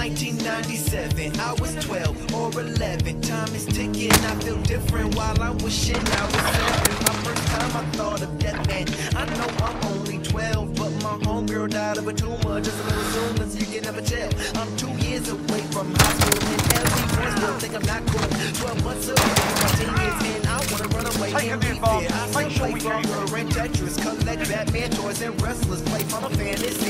1997, I was 12 or 11. Time is ticking, I feel different while I'm wishing I was seven. My first time I thought of death, man. I know I'm only 12, but my homegirl died of a tumor just a little sooner, so you can never tell. I'm two years away from high school, and every everyone still think I'm not cool. 12 months away from my years, and I wanna run away Take and be fair. I Make still sure play we from her and Tetris, collect Batman toys and wrestlers, play Final Fantasy